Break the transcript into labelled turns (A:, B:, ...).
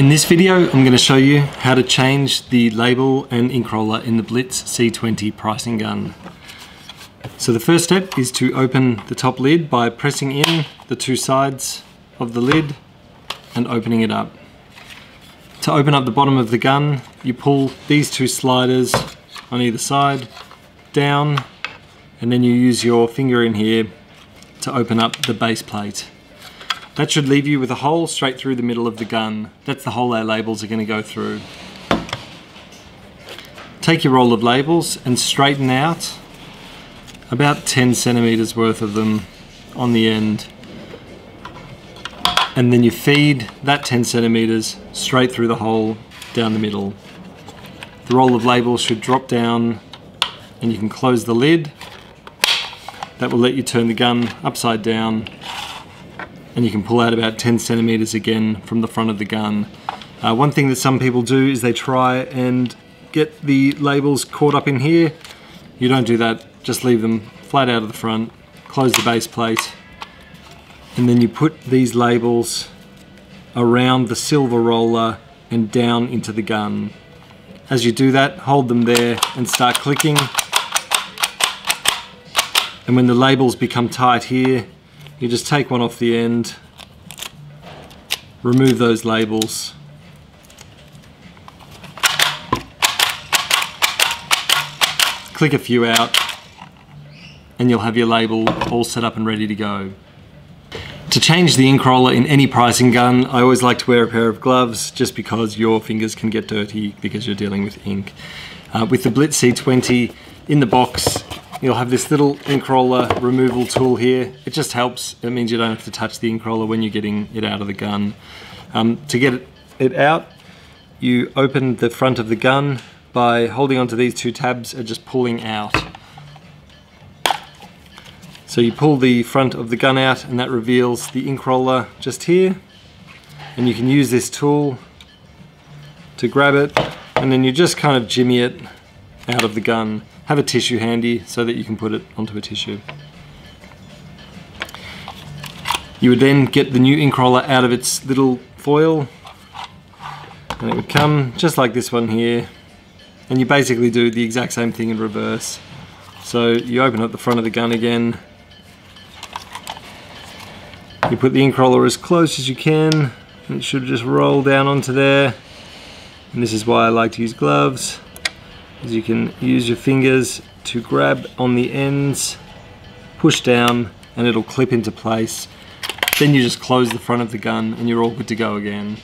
A: In this video, I'm going to show you how to change the label and ink roller in the Blitz C20 pricing gun. So the first step is to open the top lid by pressing in the two sides of the lid and opening it up. To open up the bottom of the gun, you pull these two sliders on either side down and then you use your finger in here to open up the base plate. That should leave you with a hole straight through the middle of the gun. That's the hole our labels are going to go through. Take your roll of labels and straighten out about 10 centimeters worth of them on the end. And then you feed that 10 centimeters straight through the hole down the middle. The roll of labels should drop down and you can close the lid. That will let you turn the gun upside down and you can pull out about 10 centimeters again from the front of the gun. Uh, one thing that some people do is they try and get the labels caught up in here. You don't do that, just leave them flat out of the front, close the base plate, and then you put these labels around the silver roller and down into the gun. As you do that, hold them there and start clicking. And when the labels become tight here, you just take one off the end, remove those labels, click a few out, and you'll have your label all set up and ready to go. To change the ink roller in any pricing gun, I always like to wear a pair of gloves just because your fingers can get dirty because you're dealing with ink. Uh, with the Blitz C20 in the box, You'll have this little ink roller removal tool here. It just helps. It means you don't have to touch the ink roller when you're getting it out of the gun. Um, to get it out, you open the front of the gun by holding onto these two tabs and just pulling out. So you pull the front of the gun out and that reveals the ink roller just here. And you can use this tool to grab it and then you just kind of jimmy it out of the gun. Have a tissue handy so that you can put it onto a tissue. You would then get the new ink roller out of its little foil and it would come just like this one here and you basically do the exact same thing in reverse. So you open up the front of the gun again, you put the ink roller as close as you can and it should just roll down onto there and this is why I like to use gloves is you can use your fingers to grab on the ends, push down, and it'll clip into place. Then you just close the front of the gun and you're all good to go again.